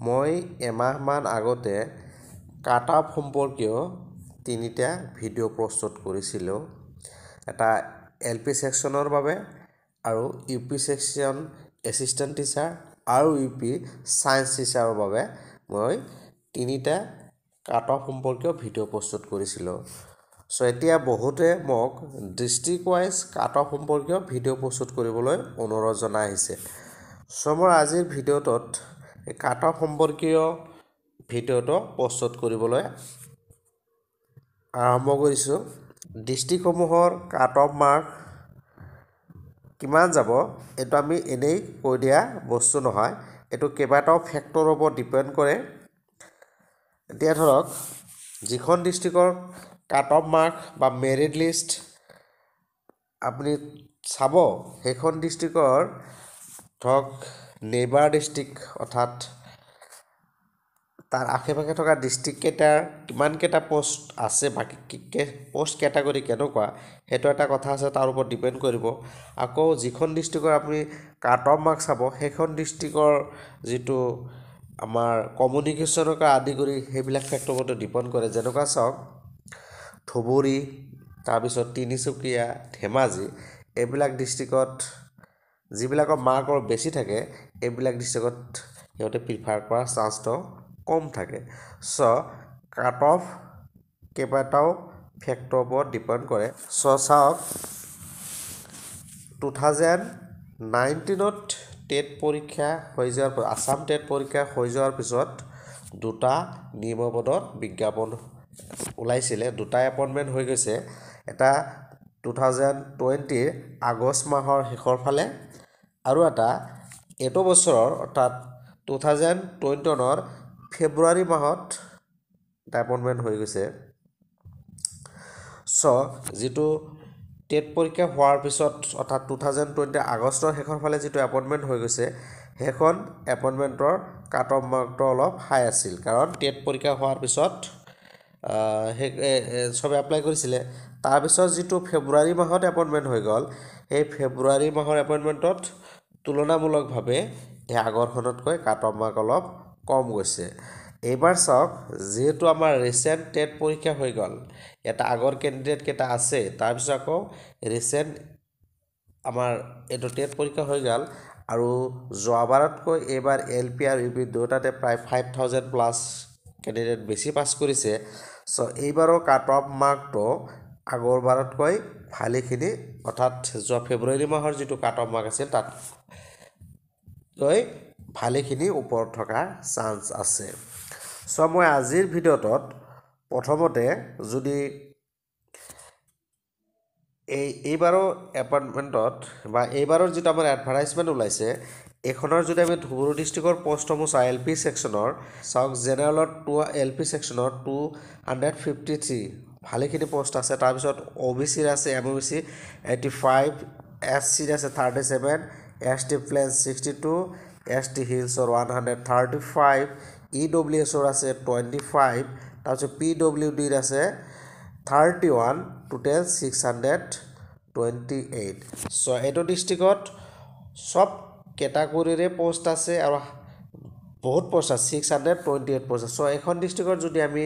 মই এমাহমান আগতে কাট অফ সম্পৰ্কীয় তিনিটা ভিডিঅ' প্ৰস্তুত কৰিছিলোঁ। এটা এল পি ছেকশ্যনৰ বাবে আৰু U P section assistant teacher আৰু ইউ পি ছায়েঞ্চ টিচাৰৰ বাবে মই তিনিটা কাট অফ সম্পৰ্কীয় ভিডিঅ' প্ৰস্তুত কৰিছিলোঁ। ছ' এতিয়া বহুতে মোক ডিষ্ট্ৰিক্ট ৱাইজ কাট অফ সম্পৰ্কীয় ভিডিঅ' প্ৰস্তুত কৰিবলৈ অনুৰোধ জনাই আহিছে। ছ' মই আজিৰ ভিডিঅ'টোত এই কাট অফ সম্পৰ্কীয় ভিডিঅ'টো প্ৰস্তুত কৰিবলৈ আৰম্ভ কৰিছোঁ। ডিষ্ট্ৰিক্টসমূহৰ কাট অফ মাৰ্ক কিমান যাব এইটো আমি এনেই কৈ দিয়া বস্তু নহয় এইটো কেইবাটাও ফেক্টৰৰ ওপৰত ডিপেণ্ড কৰে। এতিয়া ধৰক যিখন ডিষ্ট্ৰিক্টৰ কাট অফ মাৰ্ক বা মেৰিট লিষ্ট আপুনি চাব সেইখন ডিষ্ট্ৰিক্টৰ ধৰক নেইবাৰ ডিষ্ট্ৰিক্ট অৰ্থাৎ তাৰ আশে পাশে থকা ডিষ্ট্ৰিক্টকেইটাৰ কিমানকেইটা পষ্ট আছে বাকী পষ্ট কেটাগৰী কেনেকুৱা সেইটো এটা কথা আছে তাৰ ওপৰত ডিপেণ্ড কৰিব। আকৌ যিখন ডিষ্ট্ৰিক্টৰ আপুনি কাট অফ মাৰ্ক চাব সেইখন ডিষ্ট্ৰিক্টৰ যিটো আমাৰ কমিউনিকেশ্যনকে আদি কৰি সেইবিলাক ফেক্টৰৰ ওপৰতো ডিপেণ্ড কৰে। যেনেকুৱা চাওক ধুবুৰী তাৰপিছত তিনিচুকীয়া ধেমাজি এইবিলাক ডিষ্ট্ৰিক্টত যিবিলাকৰ মাৰ্কৰ বেছি থাকে এইবিলাক ডিষ্ট্ৰিক্টত সিহঁতে প্ৰিফাৰ কৰা চান্সটো কম থাকে। ছ' কাট অফ কেইবাটাও ফেক্টৰৰ ওপৰত ডিপেণ্ড কৰে। ছ' চাওক টু থাউজেণ্ড নাইনটিনত টেট পৰীক্ষা হৈ যোৱাৰ আছাম টেট পৰীক্ষা হৈ যোৱাৰ পিছত দুটা নিয়মপদত বিজ্ঞাপন ওলাইছিলে। দুটা এপইণ্টমেণ্ট হৈ গৈছে। এটা টু থাউজেণ্ড টুৱেণ্টিৰ আগষ্ট মাহৰ শেষৰ ফালে আৰু এটা এইটো বছৰৰ অৰ্থাৎ টু থাউজেণ্ড টুৱেণ্টি ওৱানৰ ফেব্ৰুৱাৰী মাহত এপইণ্টমেণ্ট হৈ গৈছে। ছ' যিটো টেট পৰীক্ষা হোৱাৰ পিছত অৰ্থাৎ টু থাউজেণ্ড টুৱেণ্টি আগষ্টৰ শেষৰ ফালে যিটো এপইণ্টমেণ্ট হৈ গৈছে সেইখন এপইণ্টমেণ্টৰ কাট অফ মাৰ্কটো অলপ হাই আছিল। কাৰণ টেট পৰীক্ষা হোৱাৰ পিছত চবে এপ্লাই কৰিছিলে। তাৰপিছত যিটো ফেব্ৰুৱাৰী মাহত এপইণ্টমেণ্ট হৈ গ'ল সেই ফেব্ৰুৱাৰী মাহৰ এপইণ্টমেণ্টত তুলনামূলকভাৱে এই আগৰখনতকৈ কাট অফ মাৰ্ক অলপ কম গৈছে। এইবাৰ চাওক যিহেতু আমাৰ ৰিচেণ্ট টেট পৰীক্ষা হৈ গ'ল এটা আগৰ কেণ্ডিডেটকেইটা আছে তাৰপিছত আকৌ ৰিচেণ্ট আমাৰ এইটো টেট পৰীক্ষা হৈ গ'ল আৰু যোৱাবাৰতকৈ এইবাৰ এল পি আৰু ইউ পি দুয়োটাতে প্ৰায় ফাইভ থাউজেণ্ড প্লাছ কেণ্ডিডেট বেছি পাছ কৰিছে। ছ' এইবাৰৰ কাট অফ মাৰ্কটো আগৰবাৰতকৈ ভালেখিনি অৰ্থাৎ যোৱা ফেব্ৰুৱাৰী মাহৰ যিটো কাট অফ মাৰ্ক আছিল তাতকৈ ভালেখিনি ওপৰত থকাৰ চান্স আছে। ছ' মই আজিৰ ভিডিঅ'টোত প্ৰথমতে যদি এই এইবাৰৰ এপইণ্টমেণ্টত বা এইবাৰৰ যিটো আমাৰ এডভাৰটাইজমেণ্ট ওলাইছে এইখনৰ যদি আমি ধুবুৰী ডিষ্ট্ৰিক্টৰ পষ্টসমূহ চাওঁ এল পি ছেকশ্যনৰ চাওক জেনেৰেলত টু এল পি ছেকশ্যনত টু হাণ্ড্ৰেড ফিফটি থ্ৰী ভালেখিনি পষ্ট আছে তাৰপিছত অ' বি চিৰ আছে M B C eighty five S চিৰ আছে thirty seven S T plain sixty two S T হিলছৰ one hundred thirty five E W এছৰ আছে টুৱেণ্টি ফাইভ তাৰপিছত পি ডব্লিউ ডিৰ আছে thirty one total six hundred twenty eight so' এইটো ডিষ্ট্ৰিক্টত চব কেটাগৰীৰে পষ্ট আছে আৰু বহুত আছে ছিক্স হাণ্ড্ৰেড টুৱেণ্টি এইট আছে ছ' এইখন ডিষ্ট্ৰিক্টত যদি আমি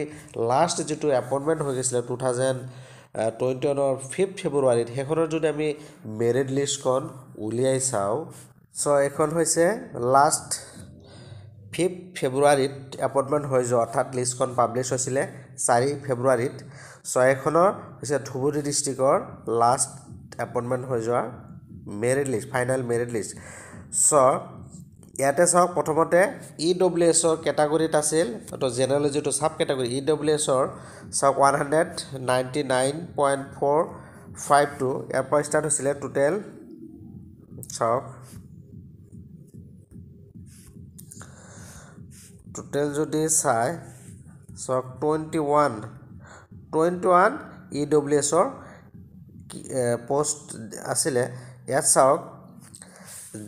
লাষ্ট যিটো এপইণ্টমেণ্ট হৈ গৈছিলে টু থাউজেণ্ড টুৱেণ্টি ওৱানৰ ফিফ্থ ফেব্ৰুৱাৰীত সেইখনৰ যদি আমি মেৰিট লিষ্টখন উলিয়াই চাওঁ ছ' এইখন হৈছে লাষ্ট ফিফ্থ ফেব্ৰুৱাৰীত এপইণ্টমেণ্ট হৈ যোৱা অৰ্থাৎ লিষ্টখন পাব্লিছ হৈছিলে চাৰি ফেব্ৰুৱাৰীত ছ' এইখনৰ হৈছে ধুবুৰী ডিষ্ট্ৰিক্টৰ লাষ্ট এপইণ্টমেণ্ট হৈ যোৱা merit list final merit list so' ইয়াতে চাওক প্ৰথমতে ই ডব্লিউ এছৰ কেটাগৰীত আছিল তো জেনেৰেল যিটো চাব কেটাগৰী ই ডব্লিউ এছৰ চাওক one hundred ninety nine point four five two ইয়াৰ পৰা ষ্টাৰ্ট হৈছিলে টোটেল চাওক। টোটেল যদি চাই চাওক twenty one twenty one E W এছৰ পষ্ট আছিলে ইয়াত চাওক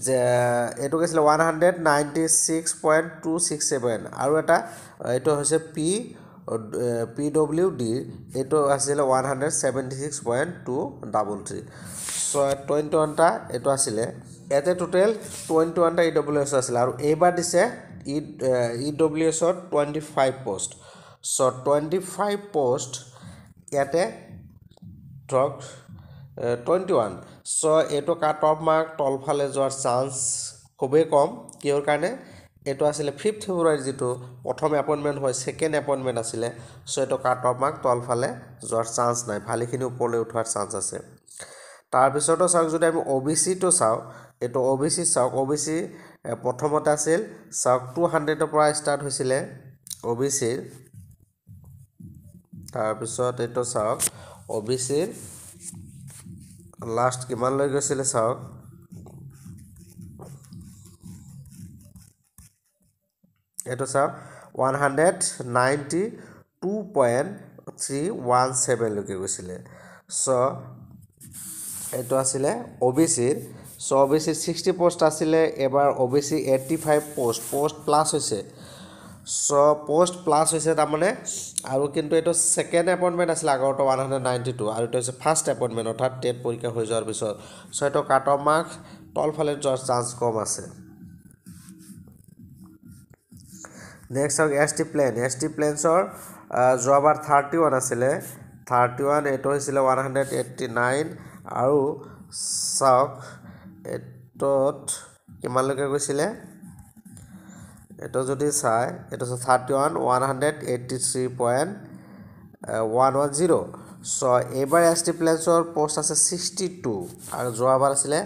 যে এইটো কৈছিলে one hundred ninety six point two six seven আৰু এটা এইটো হৈছে পি পি ডব্লিউ ডি এইটো আছিলে one hundred seventy six point two double three so' twenty ওৱানটা এইটো আছিলে। ইয়াতে টোটেল টুৱেণ্টি ওৱানটা ই ডব্লিউ এছ আছিলে। আৰু এইবাৰ দিছে ই ই ডব্লিউ এছত টুৱেণ্টি ফাইভ পষ্ট চ' টুৱেণ্টি ফাইভ পষ্ট ইয়াতে ধৰক টুৱেণ্টি ওৱান চ' এইটো কাট অফ মাৰ্ক তলফালে যোৱাৰ চান্স খুবেই কম। কিহৰ কাৰণে? এইটো আছিলে ফিফ্থ ফেব্ৰুৱাৰী যিটো প্ৰথম এপইণ্টমেণ্ট হয় ছেকেণ্ড এপইণ্টমেণ্ট আছিলে। চ' এইটো কাট অফ মাৰ্ক তলফালে যোৱাৰ চান্স নাই। ভালেখিনি ওপৰলৈ উঠোৱাৰ চান্স আছে। তাৰপিছতো চাওক যদি আমি অ' বি চিটো চাওঁ এইটো অ' বি চি চাওক অ' বি চি প্ৰথমতে আছিল চাওক টু হাণ্ড্ৰেডৰ পৰা ষ্টাৰ্ট হৈছিলে অ' বি চিৰ তাৰপিছত এইটো চাওক অ' বি চিৰ লাষ্ট কিমানলৈ গৈছিলে চাওক। এইটো চাওক one hundred ninety two point three one ছেভেনলৈকে গৈছিলে। চ' এইটো আছিলে অ' বি চিৰ চ' অ' বি চিৰ ছিক্সটি পষ্ট আছিলে এবাৰ O' B C eighty five post post plus হৈছে। চ' পষ্ট প্লাছ হৈছে তাৰমানে আৰু কিন্তু এইটো ছেকেণ্ড এপইণ্টমেণ্ট আছিলে আগৰটো ওৱান হাণ্ড্ৰেড নাইণ্টি টু আৰু এইটো হৈছে ফাৰ্ষ্ট এপইণ্টমেণ্ট অৰ্থাৎ টেট পৰীক্ষা হৈ যোৱাৰ পিছত। চ' এইটো কাট অফ মাৰ্ক তলফালে যোৱাৰ চান্স কম আছে। নেক্সট হওক S T plain S T প্লেনছৰ যোৱাবাৰ থাৰ্টি ওৱান আছিলে। থাৰ্টি ওৱান এইটো হৈছিলে ওৱান হাণ্ড্ৰেড এইট্টি নাইন আৰু চাওক এইটোত কিমানলৈকে গৈছিলে? এইটো যদি চাই এইটো হৈছে thirty one one hundred eighty three point one one zero' so' এইবাৰ এছ টি প্লেনছৰ পষ্ট আছে ছিক্সটি টু আৰু যোৱাবাৰ আছিলে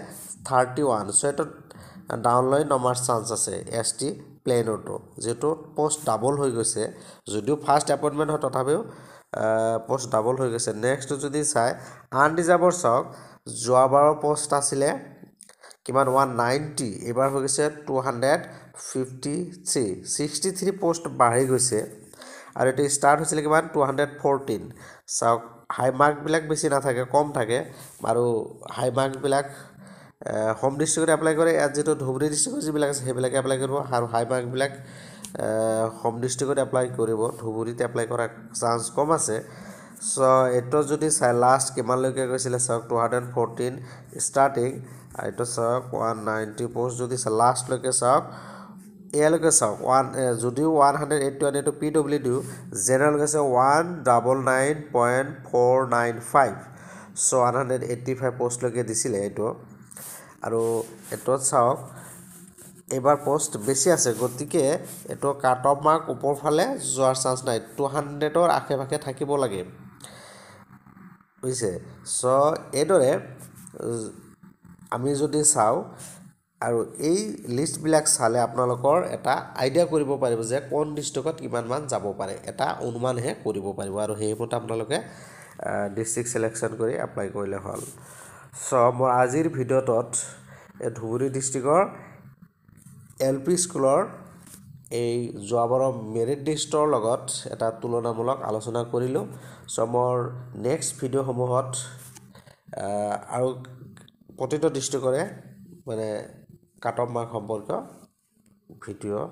থাৰ্টি ওৱান ছ' এইটোত ডাউনলৈ নমাৰ চান্স আছে এছ টি প্লেনৰটো যিহেতু পষ্ট ডাবল হৈ গৈছে। যদিও ফাৰ্ষ্ট এপইণ্টমেণ্ট হয় তথাপিও পষ্ট ডাবল হৈ গৈছে। নেক্সট যদি চাই আনৰিজাৰ্ভৰ চাওক যোৱাবাৰৰ পষ্ট আছিলে কিমান? ওৱান নাইণ্টি এইবাৰ হৈ গৈছে two hundred fifty three sixty three post বাঢ়ি গৈছে। আৰু এইটো ষ্টাৰ্ট হৈছিলে কিমান? টু হাণ্ড্ৰেড ফৰ্টিন চাওক হাই মাৰ্কবিলাক বেছি নাথাকে কম থাকে। আৰু হাই মাৰ্কবিলাক হোম ডিষ্ট্ৰিক্টত এপ্লাই কৰে ইয়াত যিটো ধুবুৰী ডিষ্ট্ৰিক্টৰ যিবিলাক আছে সেইবিলাকে এপ্লাই কৰিব। আৰু হাই মাৰ্কবিলাক হোম ডিষ্ট্ৰিক্টত এপ্লাই কৰিব। ধুবুৰীত এপ্লাই কৰাৰ চান্স কম আছে। চ' এইটো যদি চাই লাষ্ট কিমানলৈকে গৈছিলে চাওক টু হাণ্ড্ৰেড ফৰ্টিন ষ্টাৰ্টিং এইটো চাওক ওৱান নাইণ্টি পষ্ট যদি চাই লাষ্টলৈকে চাওক এয়ালৈকে চাওক ওৱান যদিও ওৱান হাণ্ড্ৰেড এইটটি ওৱান এইটো পি ডব্লিউ ডিউ জেনেৰেল গৈছে one double nine point four nine five so' one hundred eighty five পষ্টলৈকে দিছিলে এইটো। আৰু এইটোত চাওক এইবাৰ পষ্ট বেছি আছে গতিকে এইটো কাট অফ মাৰ্ক ওপৰ ফালে যোৱাৰ চান্স নাই টু হাণ্ড্ৰেডৰ আশে পাশে থাকিব লাগে। বুজিছে? চ' এইদৰে আমি যদি চাওঁ আৰু এই লিষ্টবিলাক চালে আপোনালোকৰ এটা আইডিয়া কৰিব পাৰিব যে কোন ডিষ্ট্ৰিক্টত কিমানমান যাব পাৰে। এটা অনুমানহে কৰিব পাৰিব। আৰু সেইমতে আপোনালোকে ডিষ্ট্ৰিক্ট চিলেকশ্যন কৰি এপ্লাই কৰিলে হ'ল। চ' মই আজিৰ ভিডিঅ'টোত ধুবুৰী ডিষ্ট্ৰিক্টৰ এল পি স্কুলৰ এই যোৱাবাৰৰ মেৰিট লিষ্টৰ লগত এটা তুলনামূলক আলোচনা কৰিলোঁ। চ' মোৰ নেক্সট ভিডিঅ'সমূহত আৰু প্ৰতিটো ডিষ্ট্ৰিক্টৰে মানে কাট অফ মাৰ্ক সম্পৰ্কীয় ভিডিঅ'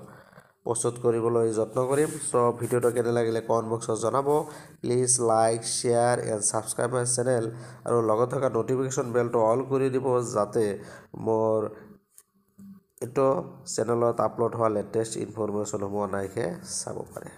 প্ৰস্তুত কৰিবলৈ যত্ন কৰিম। চ' ভিডিঅ'টো কেনে লাগিলে কমেণ্ট বক্সত জনাব। Please like share and subscribe my channel আৰু লগত থকা ন'টিফিকেশ্যন বেলটো অল কৰি দিব যাতে মোৰ এইটো চেনেলত আপলোড হোৱা লেটেষ্ট ইনফৰমেশ্যনসমূহ অনায়াসে চাব পাৰে।